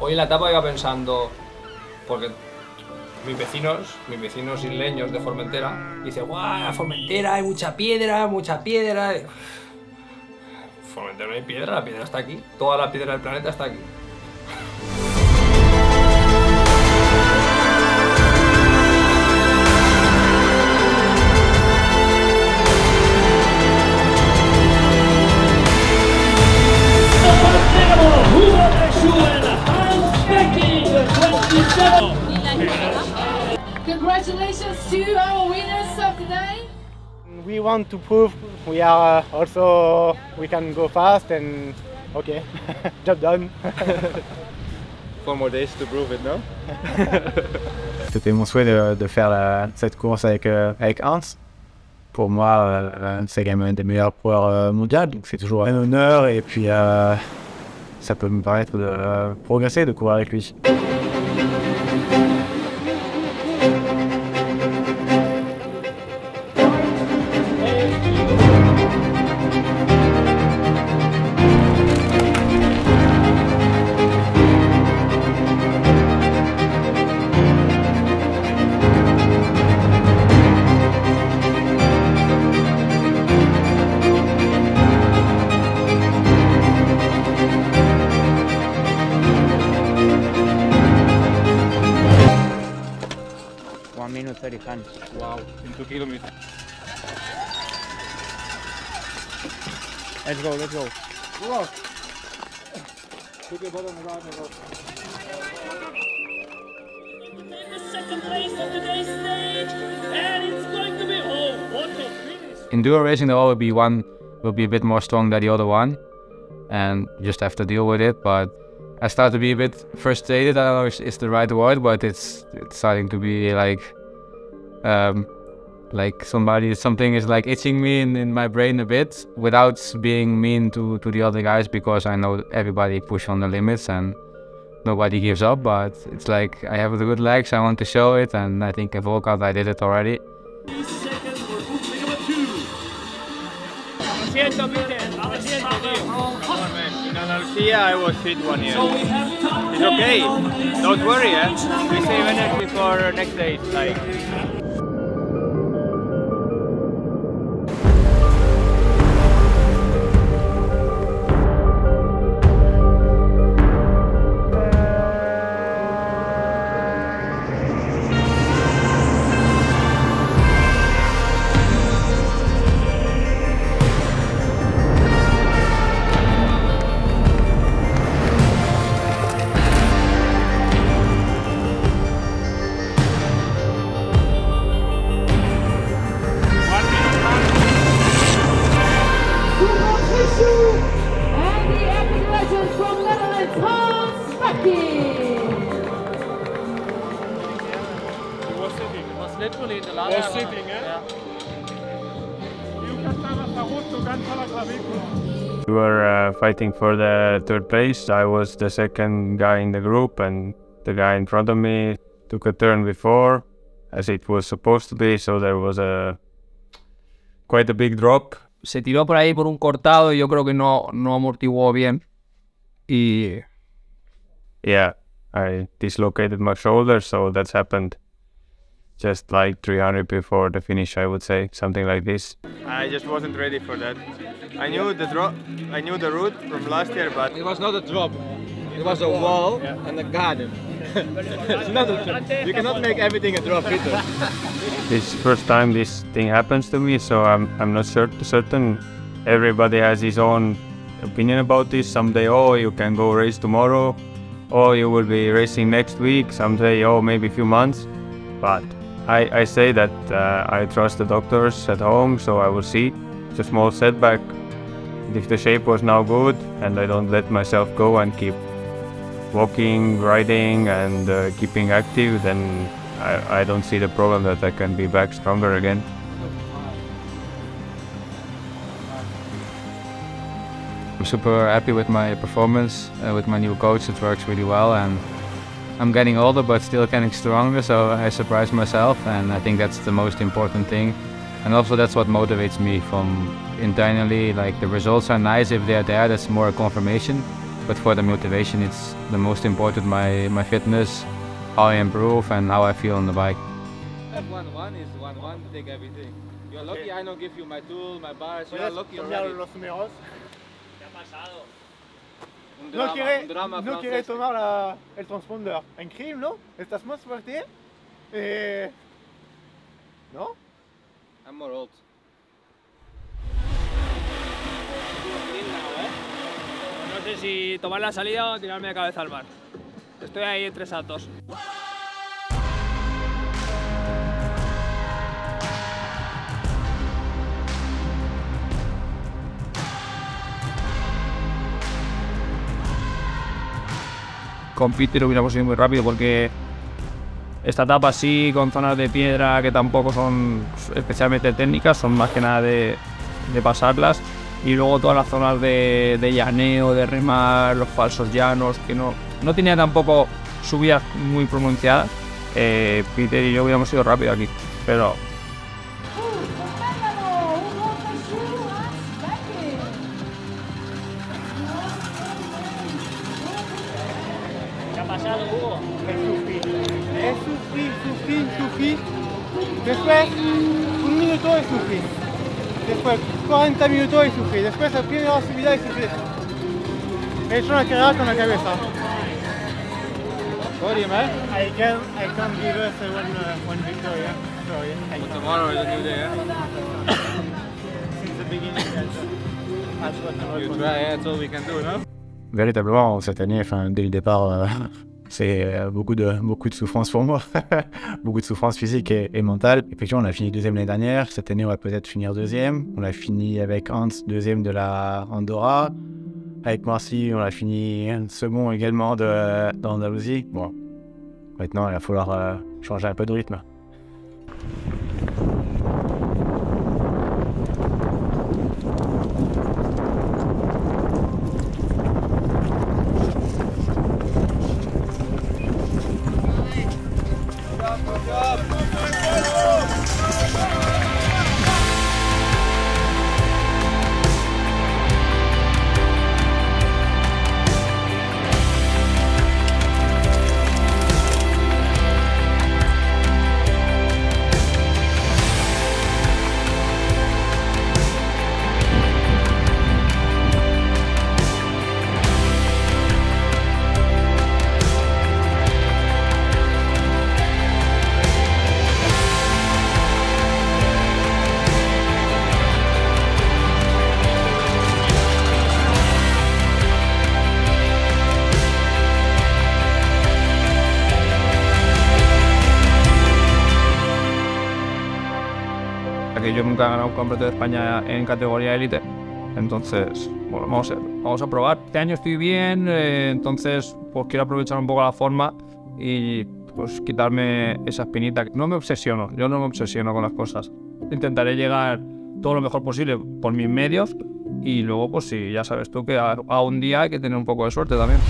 Hoy en la etapa iba pensando, porque mis vecinos, mis vecinos isleños de Formentera, dicen, guau, Formentera hay mucha piedra, mucha piedra. Formentera no hay piedra, la piedra está aquí. Toda la piedra del planeta está aquí. Congratulations to our winners of today. We want to prove we are also we can go fast and okay, job done. Four more days to prove it, no? C'était mon souhait de, de faire la- cette course avec, euh, avec Hans. Pour moi, euh, c'est quand même un des meilleurs coureurs euh, mondiaux, donc c'est toujours un honneur et puis euh, ça peut me permettre de euh, progresser, de courir avec lui. Wow, in two kilometers. Let's go, let's go. second place on today's stage, and it's going to be oh, what a finish! enduro racing there will be one will be a bit more strong than the other one and you just have to deal with it but i start to be a bit frustrated i don't know if it's the right word but it's it's starting to be like um like somebody something is like itching me in, in my brain a bit without being mean to to the other guys because i know everybody push on the limits and nobody gives up but it's like i have the good legs i want to show it and i think at Volcat i did it already. In I was fit one year. It's okay. Don't worry, eh? We save energy for next day. Like, literally in the Was sitting, eh? We were uh, fighting for the third place. I was the second guy in the group, and the guy in front of me took a turn before, as it was supposed to be. So there was a quite a big drop. Se tiró por ahí por un cortado y yo creo que no, no amortiguó bien. Y Yeah, I dislocated my shoulder, so that's happened just like 300 before the finish, I would say, something like this. I just wasn't ready for that. I knew the drop. I knew the route from last year, but It was not a drop. It was a wall and a garden. it's not a drop. You cannot make everything a drop, Peeter. This first time this thing happens to me, so I'm I'm not cer- certain. Everybody has his own opinion about this. Some say, oh, you can go race tomorrow, or you will be racing next week. Some say, oh, maybe a few months. But I, I say that uh, I trust the doctors at home, so I will see. It's a small setback. If the shape was now good, and I don't let myself go and keep walking, riding, and uh, keeping active, then I, I don't see the problem that I can be back stronger again. I'm super happy with my performance uh, with my new coach. It works really well, and I'm getting older but still getting stronger. So I surprise myself, and I think that's the most important thing. And also that's what motivates me from internally. Like the results are nice if they're there. That's more a confirmation. but for the motivation, it's the most important. My my fitness, how I improve, and how I feel on the bike. One one is one one. Take everything. You're lucky. I don't give you my tool, my bars. You're lucky Cambiar already. No quiere, un drama no quiere tomar la- el transponder. Increíble, ¿no? Estás más fuerte. Eh... ¿No? I'm more old. No sé si tomar la salida o tirarme de cabeza al mar. Estoy ahí entre saltos. Con Peter hubiéramos ido muy rápido porque esta etapa así, con zonas de piedra que tampoco son especialmente técnicas, son más que nada de, pasarlas. Y luego todas las zonas de, de llaneo, de remar, los falsos llanos, que no, no tenía tampoco subidas muy pronunciadas. Eh, Peter y yo hubiéramos ido rápido aquí, pero ¿Qué ha pasado, Hugo? He sufrido. He sufrido, sufrido, sufrido. Después, un minuto he sufrido. Después, 40 minutos he sufrido. Después, la primera subida he sufrido. He hecho una carrera con la cabeza. Sorry, man. I can, I can give us one, uh, one victory. Sorry. But tomorrow is a new day. Since the beginning, that's, that's what I You try. Yeah, that's all we can do, no? Véritablement, cette année, dès le départ, euh, c'est euh, beaucoup de, beaucoup de souffrance pour moi. beaucoup de souffrance physique et, et mentale. Effectivement, on a fini deuxième l'année dernière. Cette année, on va peut-être finir deuxième. On a fini avec Hans, deuxième de la Andorra. Avec Marcy, on a fini second également d'Andalousie. Bon, maintenant, il va falloir euh, changer un peu de rythme. Yo nunca he ganado un campeonato de España en categoría élite. Entonces, bueno, vamos a, vamos a probar. Este año estoy bien, eh, entonces pues quiero aprovechar un poco la forma y pues quitarme esa espinita. No me obsesiono, yo no me obsesiono con las cosas. Intentaré llegar todo lo mejor posible por mis medios y luego, pues sí, ya sabes tú que a, a un día hay que tener un poco de suerte también.